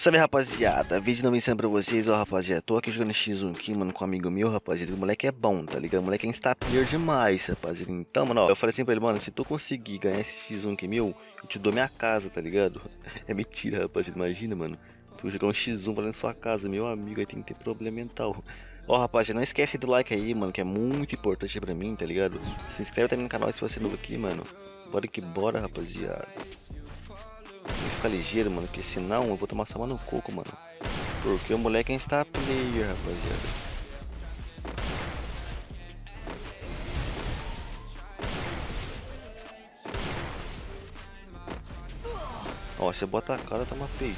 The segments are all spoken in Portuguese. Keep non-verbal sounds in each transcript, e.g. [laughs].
Salve rapaziada, vídeo não ensinando pra vocês, ó rapaziada, tô aqui jogando X1 aqui, mano, com um amigo meu, rapaziada, o moleque é bom, tá ligado? O moleque é insta player demais, rapaziada, então, mano, ó, eu falei assim pra ele, mano, se tu conseguir ganhar esse X1 aqui meu, eu te dou minha casa, tá ligado? [laughs] É mentira, rapaziada, imagina, mano, tu jogar um X1 valendo sua casa, meu amigo, aí tem que ter problema mental. Ó, rapaziada, não esquece do like aí, mano, que é muito importante pra mim, tá ligado? Se inscreve também no canal se você é novo aqui, mano. Bora que bora, rapaziada. Ficar ligeiro, mano, porque senão eu vou tomar sama no coco, mano. Porque o moleque é insta player, rapaziada. Ó, você bota a cara, toma peito.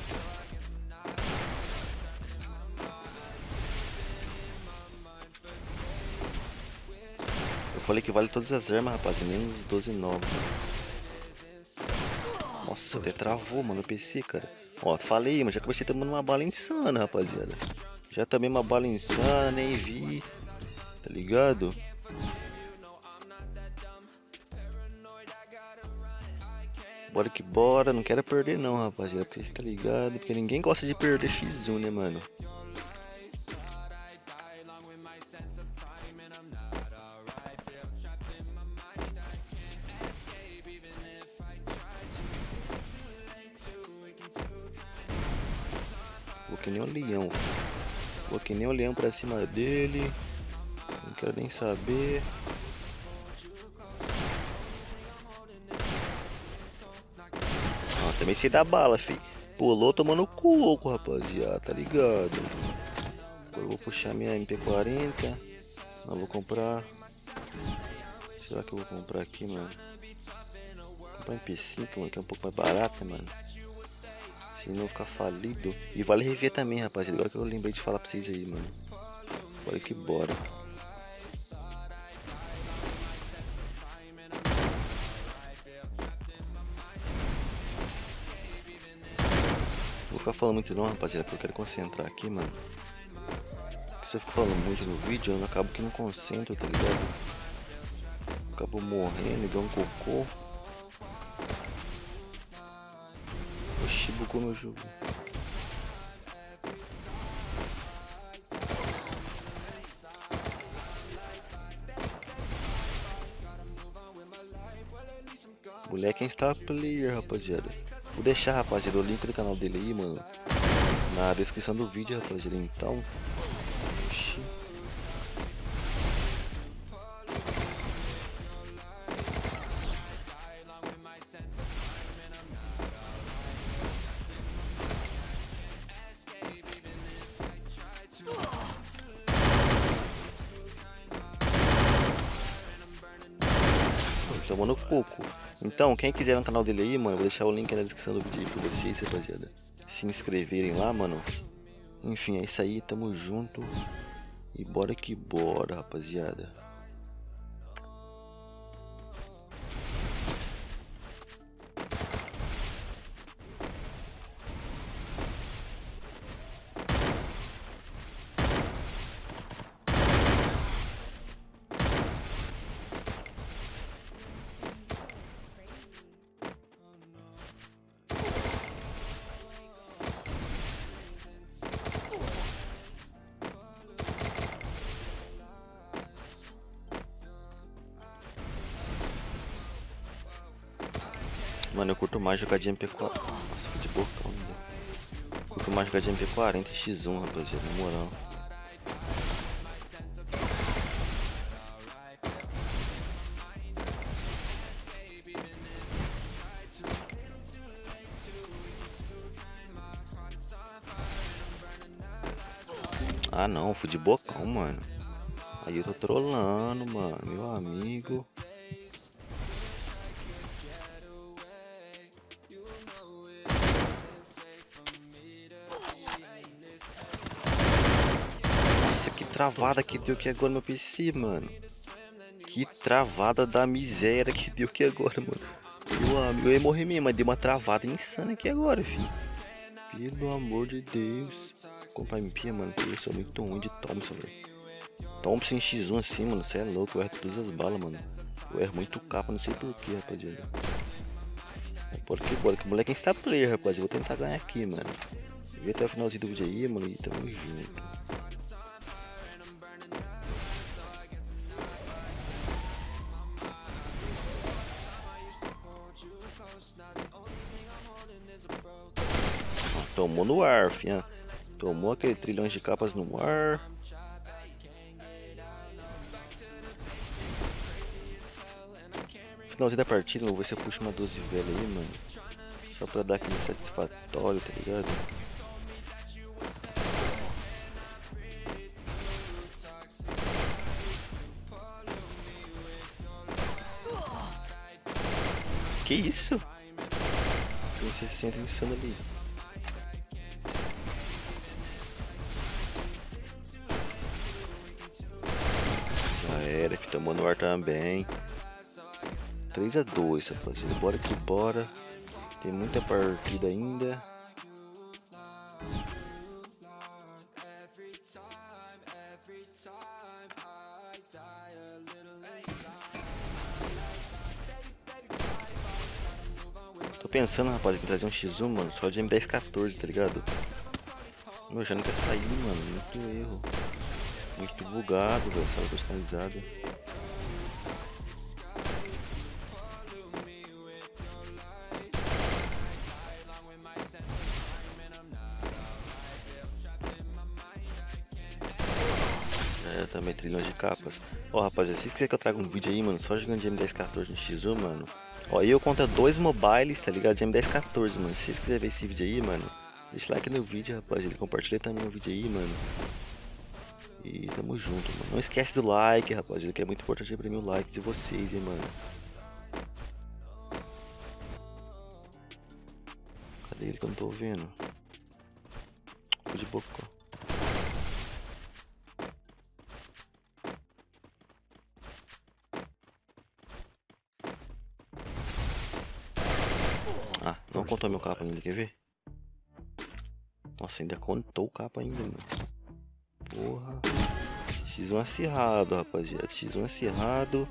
Eu falei que vale todas as armas, rapaz, menos 12 novos. Nossa, até travou, mano, o PC, cara. Ó, falei, mas já comecei tomando uma bala insana, rapaziada. Já tomei uma bala insana, nem vi. Tá ligado? Bora que bora, não quero perder não, rapaziada, porque tá ligado? Porque ninguém gosta de perder X1, né, mano? Que nem um leão. Vou que nem um leão pra cima dele. Não quero nem saber. Ah, também sei dar bala, fi. Pulou tomando coco, rapaziada, tá ligado? Agora vou puxar minha MP40. Não vou comprar. Será que eu vou comprar aqui, mano? Vou comprar MP5, mano, que é um pouco mais barata, mano. Não ficar falido. E vale rever também, rapaziada. Agora que eu lembrei de falar pra vocês aí, mano. Bora que bora. Vou ficar falando muito não, rapaziada, porque eu quero concentrar aqui, mano. Porque se eu falando muito no vídeo, eu acabo que não concentro, tá ligado? Acabo morrendo, igual um cocô. Bugou meu jogo. Moleque é Star Player, rapaziada. Vou deixar, rapaziada, o link do canal dele aí, mano. Na descrição do vídeo, rapaziada. Então. Chamou no coco. Então, quem quiser no canal dele aí, mano, vou deixar o link na descrição do vídeo aí pra vocês, rapaziada. Se inscreverem lá, mano. Enfim, é isso aí, tamo junto. E bora que bora, rapaziada. Mano, eu curto mais jogar de MP4. Nossa, que de bocão, né? Curto mais jogar de MP40 e X1, rapaziada, na moral. Ah não, fui de bocão, mano. Aí eu tô trolando, mano, meu amigo. Travada que deu aqui agora no PC, mano. Que travada da miséria que deu aqui agora, mano. Meu amigo, eu ia morrer mesmo, mas deu uma travada insana aqui agora, filho. Pelo amor de Deus. Comprar MP, mano, porque eu sou muito ruim de Thompson, velho. Thompson X1 assim, mano, você é louco, eu erro todas as balas, mano. Eu erro muito capa, não sei porquê, rapaziada. Bora que bora, que moleque é insta player, rapaziada. Vou tentar ganhar aqui, mano. Vê até o finalzinho do vídeo aí, mano, e tamo junto. Tomou no ar, fia. Tomou aquele trilhões de capas no ar. Finalzinho da partida, vou ver se eu puxo uma 12 velha aí, mano. Só pra dar aquele satisfatório, tá ligado? Que isso? Tem 60 insano ali. Já era, que tomou no ar também. 3 a 2 rapaziada. Bora que bora. Tem muita partida ainda. Tô pensando, rapaz, em trazer um X1, mano, só de M1014, tá ligado? Meu, já não quer sair, mano. Muito erro. Muito bugado, velho. Sala personalizada. É, também trilhões de capas. Ó, oh, rapaziada, se quiser que eu traga um vídeo aí, mano, só jogando de M1014 no X1, mano. Ó, eu conto dois mobiles, tá ligado? De M1014, mano. Se vocês quiserem ver esse vídeo aí, mano, deixa like no vídeo, rapaziada. Compartilha também o vídeo aí, mano. E tamo junto, mano. Não esquece do like, rapaziada, que é muito importante pra mim o like de vocês, hein, mano. Cadê ele que eu não tô vendo? Ficou de boca. Contou meu capa ainda, quer ver? Nossa, ainda contou o capa ainda, mano. Porra. X1 acirrado, rapaziada. X1 acirrado.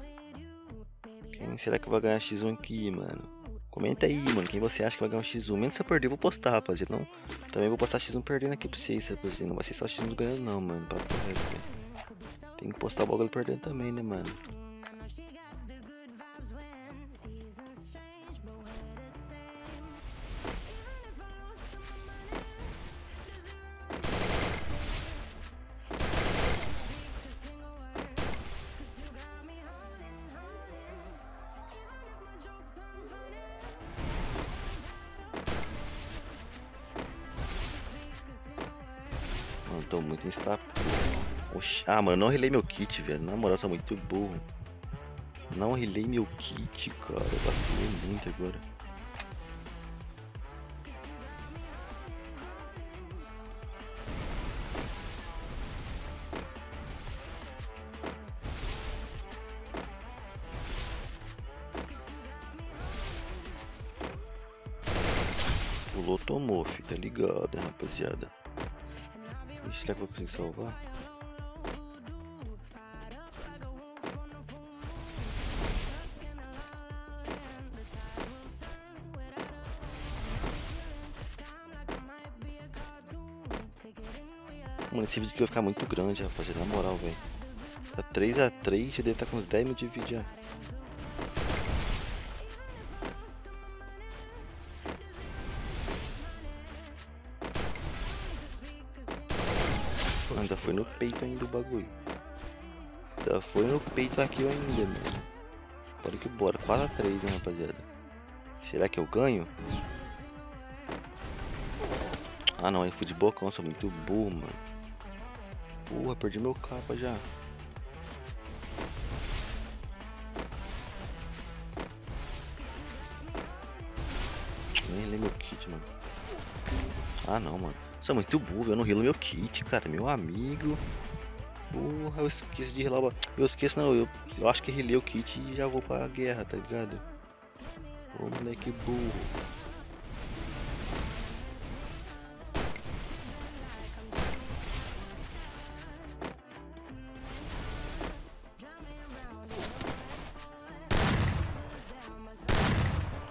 Quem será que vai ganhar X1 aqui, mano? Comenta aí, mano. Quem você acha que vai ganhar um X1? Menos se eu perder, eu vou postar, rapaziada. Não, também vou postar X1 perdendo aqui pra vocês, rapaziada. Não vai ser só X1 ganhando, não, mano. Tem que postar o bagulho perdendo também, né, mano? Muito instável. Oxi. Ah, mano, não relei meu kit, velho. Na moral, tô muito burro. Não relei meu kit, cara. Eu vacilei muito agora. Pulou, tomou, fi, tá ligado, rapaziada. Será que eu consigo salvar? Mano, esse vídeo aqui vai ficar muito grande, rapaziada. Na moral, velho. Tá 3x3, já deve estar tá com uns 10 mil de vídeo já. Ainda foi no peito ainda o bagulho. Ainda foi no peito aqui ainda, mano. Que bora. 4x3, né, rapaziada. Será que eu ganho? Ah não, aí fui de bocão, sou muito burro, mano. Porra, perdi meu capa já. Nem lembro meu kit, mano. Ah não, mano. Sou muito burro, eu não rilo meu kit, cara. Meu amigo. Porra, eu esqueci de rilar. Eu esqueço, não. Eu, eu acho que rilei o kit e já vou pra guerra, tá ligado? Ô moleque burro.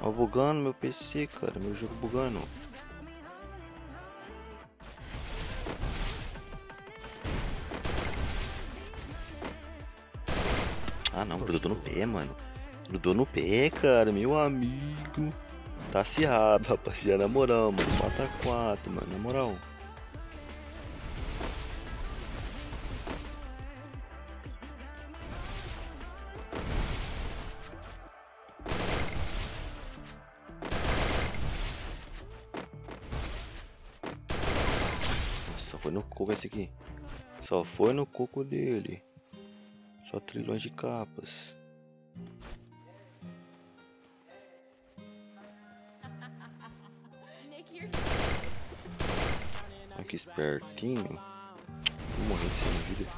Ó, bugando meu PC, cara. Meu jogo bugando. Não, grudou no pé, mano. Grudou no pé, cara, meu amigo. Tá acirrado, rapaziada. Na moral, mano. Mata 4, mano. Na moral. Só foi no coco esse aqui. Só foi no coco dele. Só trilhões de capas. que espertinho. Vou morrer sem vida.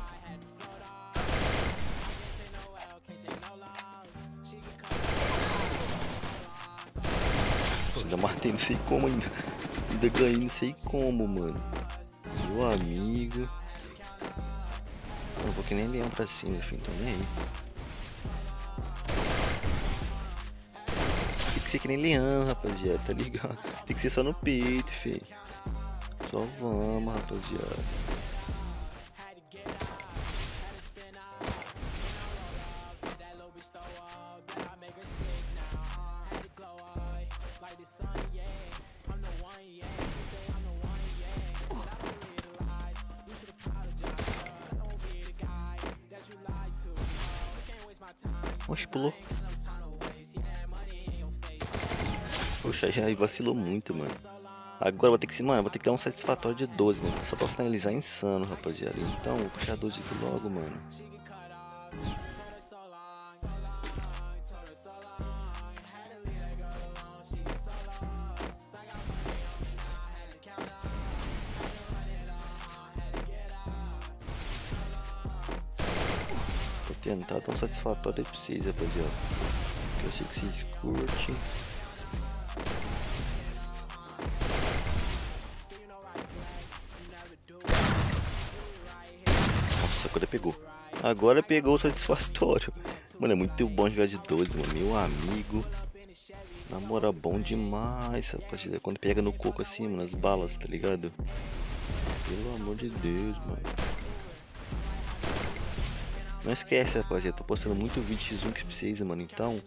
Ainda matei, não sei como ainda. Ainda ganhei, não sei como, mano. Meu amigo. Não vou que nem leão pra cima, enfim, tô nem aí. Tem que ser que nem leão, rapaziada, tá ligado? Tem que ser só no peito, feio. Só vamos, rapaziada. Oxe, pulou. Poxa, já vacilou muito, mano. Agora vou ter que, mano, vou ter que dar um satisfatório de 12, mano. Só pra finalizar insano, rapaziada. Então, vou puxar 12 aqui logo, mano. Vou tentar dar um satisfatório aí pra vocês, rapaziada. Que eu sei que vocês curtem. agora pegou. Agora pegou o satisfatório. Mano, é muito bom jogar de 12, mano. Meu amigo. Na moral, bom demais. Quando pega no coco assim, mano, as balas, tá ligado? Pelo amor de Deus, mano. Não esquece, rapaziada. Tô postando muito vídeo X1 que precisa, mano. Então,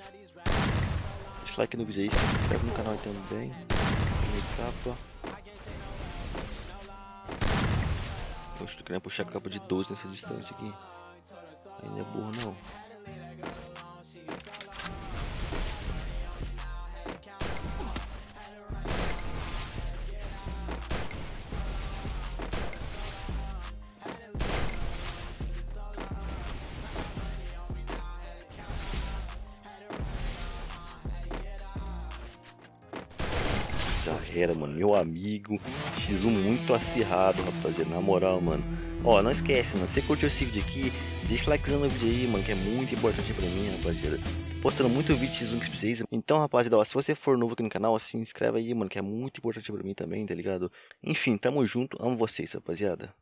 deixa o like no vídeo aí. Se inscreve no canal também. Capa. Eu estou querendo puxar a capa de 12 nessa distância aqui. Não é burro não. Era, mano. Meu amigo. X1 muito acirrado, rapaziada. Na moral, mano. Ó, não esquece, mano. Se curtiu esse vídeo aqui, deixa o likezão no vídeo aí, mano. Que é muito importante pra mim, rapaziada. Postando muito vídeo X1 que precisa. Então, rapaziada, ó, se você for novo aqui no canal, se inscreve aí, mano. Que é muito importante pra mim também, tá ligado? Enfim, tamo junto. Amo vocês, rapaziada.